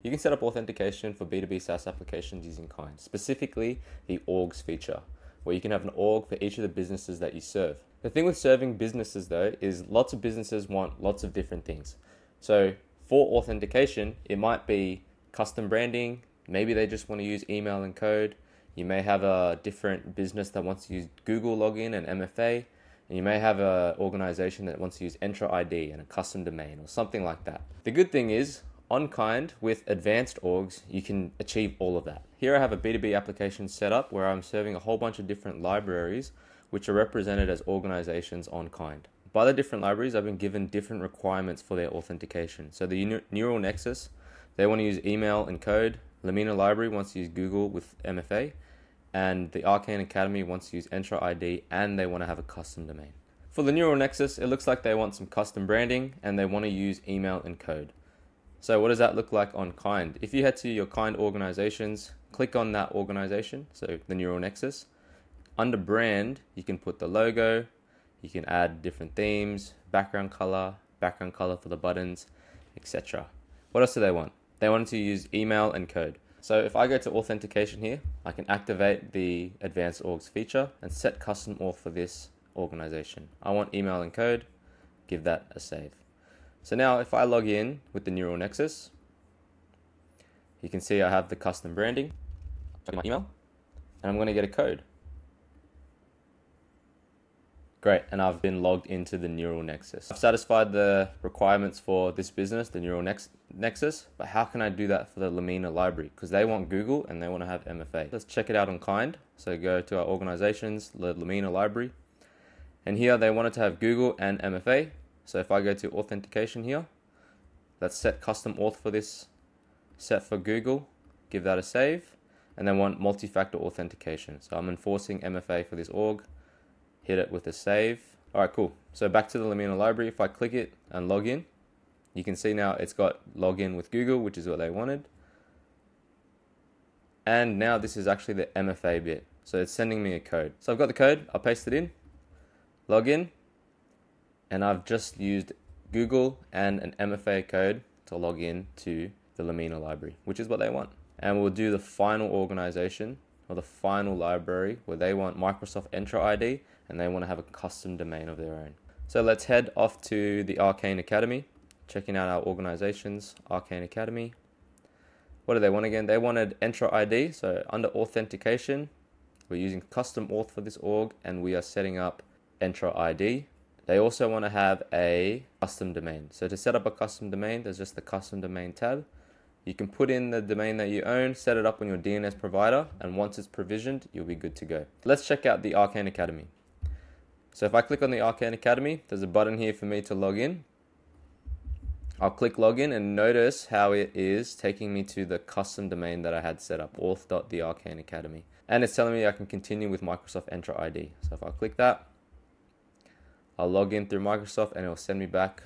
You can set up authentication for B2B SaaS applications using Kinde, specifically the orgs feature, where you can have an org for each of the businesses that you serve. The thing with serving businesses though is lots of businesses want lots of different things. So for authentication, it might be custom branding, maybe they just want to use email and code. You may have a different business that wants to use Google login and MFA, and you may have an organization that wants to use Entra ID and a custom domain or something like that. The good thing is on Kinde with advanced orgs, you can achieve all of that. Here I have a B2B application set up where I'm serving a whole bunch of different libraries which are represented as organizations on Kinde. By the different libraries, I've been given different requirements for their authentication. So the Neural Nexus, they want to use email and code. Lamina Library wants to use Google with MFA. And the Arcane Academy wants to use Entra ID and they want to have a custom domain. For the Neural Nexus, it looks like they want some custom branding and they want to use email and code. So what does that look like on Kinde? If you head to your Kinde organizations, click on that organization, so the Neural Nexus. Under brand, you can put the logo, you can add different themes, background color, background color for the buttons, etc. What else do they want? They want to use email and code. So if I go to authentication here, I can activate the advanced orgs feature and set custom auth for this organization. I want email and code, give that a save. So now if I log in with the Neural Nexus, you can see I have the custom branding, my email, and I'm going to get a code. Great, and I've been logged into the Neural Nexus. I've satisfied the requirements for this business, the Neural Nex Nexus, but how can I do that for the Lamina library? Because they want Google and they want to have MFA. Let's check it out on Kinde. So go to our organizations, the Lamina library, and here they wanted to have Google and MFA. So if I go to authentication here, let's set custom auth for this set for Google, give that a save, and then want multi-factor authentication. So I'm enforcing MFA for this org, hit it with a save. All right, cool. So back to the Lamina library, if I click it and log in, you can see now it's got login with Google, which is what they wanted. And now this is actually the MFA bit. So it's sending me a code. So I've got the code, I'll paste it in, log in, and I've just used Google and an MFA code to log in to the Lamina library, which is what they want. And we'll do the final organization or the final library where they want Microsoft Entra ID and they want to have a custom domain of their own. So let's head off to the Arcane Academy, checking out our organizations, Arcane Academy. What do they want again? They wanted Entra ID, so under authentication, we're using custom auth for this org and we are setting up Entra ID they also want to have a custom domain. So to set up a custom domain, there's just the custom domain tab. You can put in the domain that you own, set it up on your DNS provider, and once it's provisioned, you'll be good to go. Let's check out the Arcane Academy. So if I click on the Arcane Academy, there's a button here for me to log in. I'll click login and notice how it is taking me to the custom domain that I had set up, auth.thearcaneacademy. And it's telling me I can continue with Microsoft Entra ID. So if I click that, I'll log in through Microsoft and it'll send me back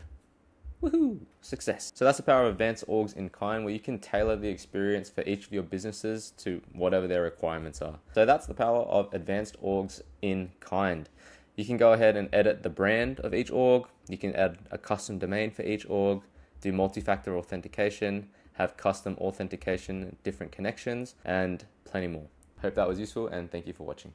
Woohoo! Success. So that's the power of advanced orgs in Kinde where you can tailor the experience for each of your businesses to whatever their requirements are. So that's the power of advanced orgs in Kinde. You can go ahead and edit the brand of each org. You can add a custom domain for each org, do multi-factor authentication, have custom authentication, different connections, and plenty more. Hope that was useful and thank you for watching.